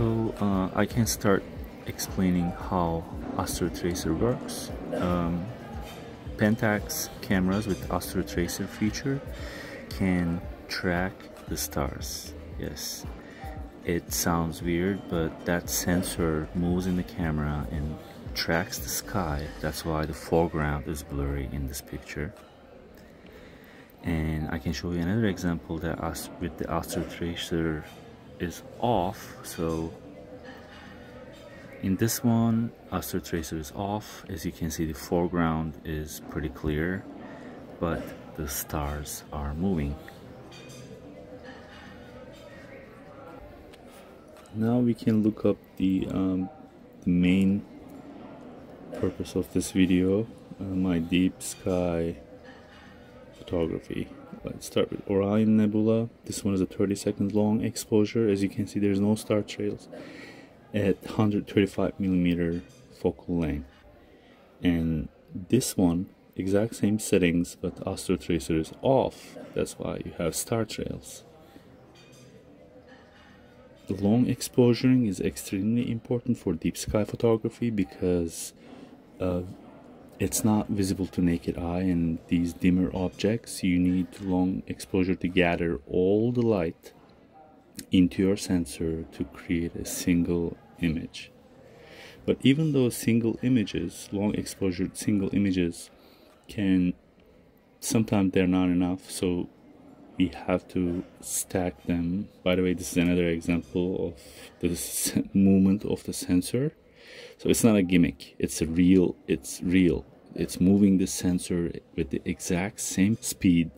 So uh, I can start explaining how Astrotracer works. Um, Pentax cameras with Astrotracer feature can track the stars. Yes, it sounds weird, but that sensor moves in the camera and tracks the sky. That's why the foreground is blurry in this picture. And I can show you another example that with the Astrotracer is off. So in this one, Astrotracer is off. As you can see, the foreground is pretty clear, but the stars are moving. Now we can look up the, um, the main purpose of this video, uh, my deep sky photography. Let's start with Orion Nebula. This one is a 30 seconds long exposure. As you can see, there's no star trails at 135 millimeter focal length. And this one, exact same settings, but Astrotracer is off. That's why you have star trails. The long exposuring is extremely important for deep sky photography because uh, it's not visible to naked eye and these dimmer objects you need long exposure to gather all the light into your sensor to create a single image. But even those single images long exposure single images can sometimes they're not enough so we have to stack them. By the way this is another example of the movement of the sensor. So it's not a gimmick it's a real it's real it's moving the sensor with the exact same speed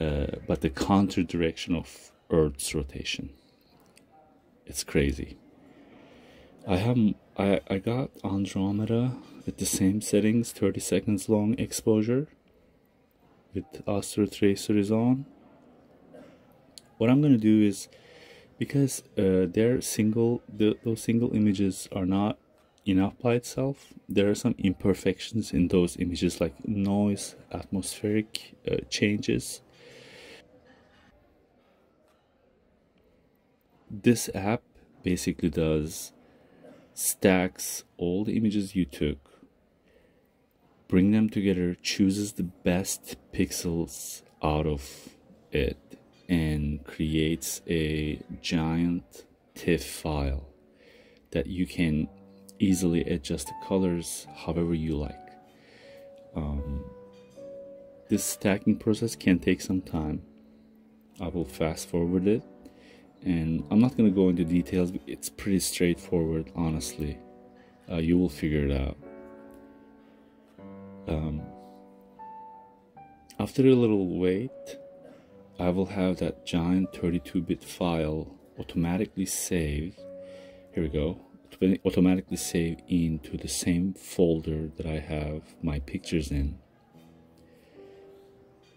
uh, but the counter direction of earth's rotation. It's crazy. I have I, I got andromeda with the same settings 30 seconds long exposure with astrotracer is on. What i'm going to do is because uh, they're single the, those single images are not enough by itself. There are some imperfections in those images like noise, atmospheric uh, changes. This app basically does stacks all the images you took, bring them together, chooses the best pixels out of it, and creates a giant TIFF file that you can easily adjust the colors however you like. Um, this stacking process can take some time. I will fast forward it and I'm not going to go into details. It's pretty straightforward, honestly. Uh, you will figure it out. Um, after a little wait, I will have that giant 32 bit file automatically saved. Here we go automatically save into the same folder that I have my pictures in.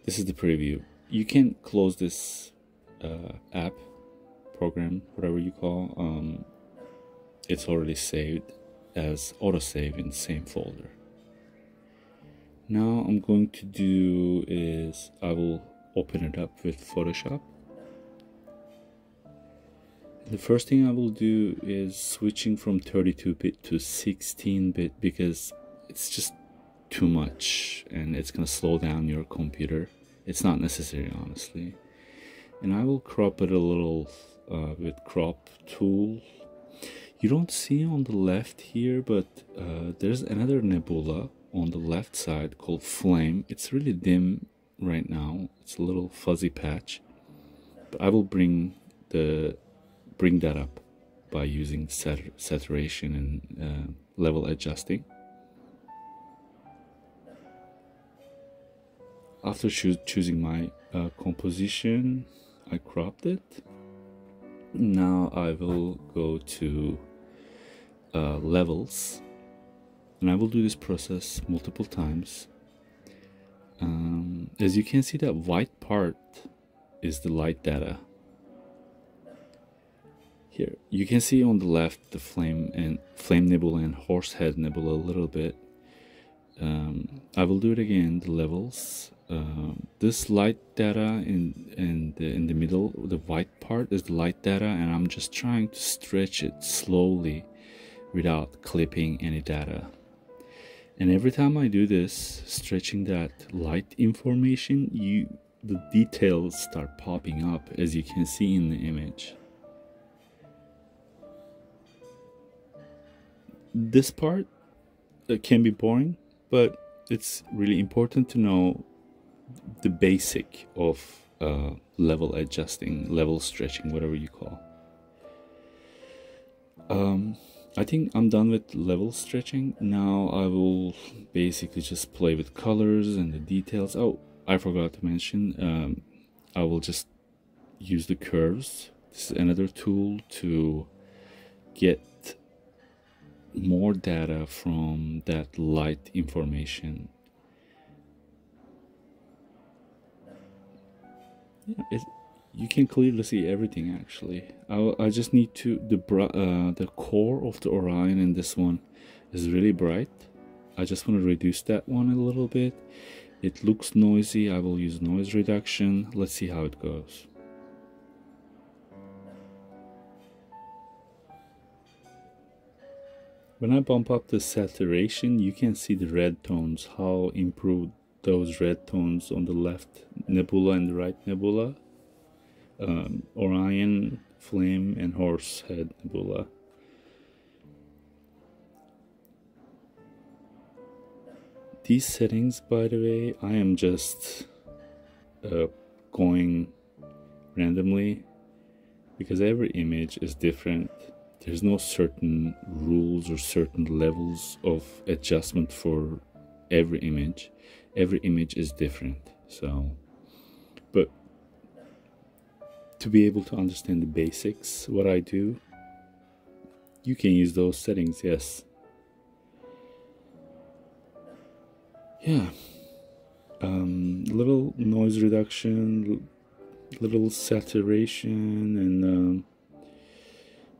This is the preview. You can close this uh, app, program, whatever you call. Um, it's already saved as autosave in the same folder. Now I'm going to do is I will open it up with Photoshop the first thing I will do is switching from 32-bit to 16-bit because it's just too much and it's gonna slow down your computer. It's not necessary honestly. And I will crop it a little uh, with crop tool. You don't see on the left here but uh, there's another nebula on the left side called flame. It's really dim right now. It's a little fuzzy patch. But I will bring the bring that up by using sat saturation and uh, level adjusting. After choo choosing my uh, composition, I cropped it. Now I will go to uh, levels and I will do this process multiple times. Um, as you can see that white part is the light data here you can see on the left the flame and flame nebula and horsehead nebula a little bit. Um, I will do it again the levels. Uh, this light data in in the in the middle the white part is the light data and I'm just trying to stretch it slowly without clipping any data. And every time I do this stretching that light information you the details start popping up as you can see in the image this part can be boring but it's really important to know the basic of uh, level adjusting, level stretching, whatever you call. Um, I think I'm done with level stretching. Now I will basically just play with colors and the details. Oh, I forgot to mention, um, I will just use the curves. This is another tool to get more data from that light information. Yeah, it, you can clearly see everything actually. I, I just need to the uh, the core of the Orion in this one is really bright. I just want to reduce that one a little bit. It looks noisy. I will use noise reduction. Let's see how it goes When I bump up the saturation, you can see the red tones, how improved those red tones on the left nebula and the right nebula. Um, Orion, Flame, and Horsehead Nebula. These settings, by the way, I am just uh, going randomly because every image is different there's no certain rules or certain levels of adjustment for every image. Every image is different so but to be able to understand the basics what i do you can use those settings yes. Yeah. Um, little noise reduction little saturation and um,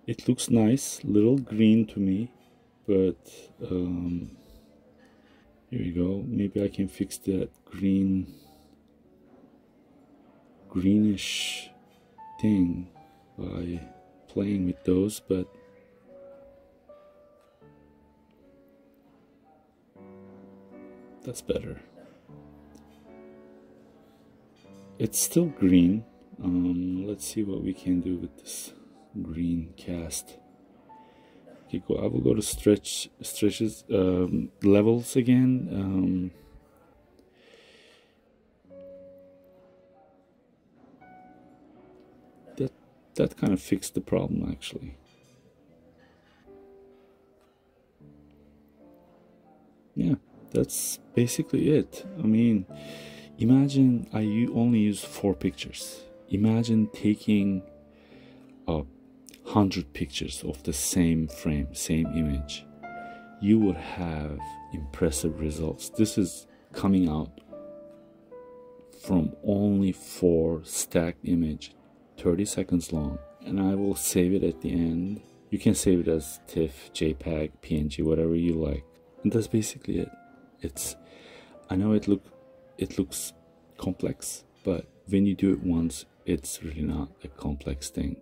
it looks nice little green to me but um, here we go. Maybe I can fix that green greenish thing by playing with those but that's better. It's still green. Um, let's see what we can do with this green cast. Okay go I will go to stretch stretches um, levels again. Um, that that kind of fixed the problem actually. Yeah that's basically it. I mean imagine I you only use four pictures. Imagine taking a 100 pictures of the same frame, same image, you would have impressive results. This is coming out from only four stacked image, 30 seconds long, and I will save it at the end. You can save it as TIFF, JPEG, PNG, whatever you like. And that's basically it. It's I know it look it looks complex, but when you do it once, it's really not a complex thing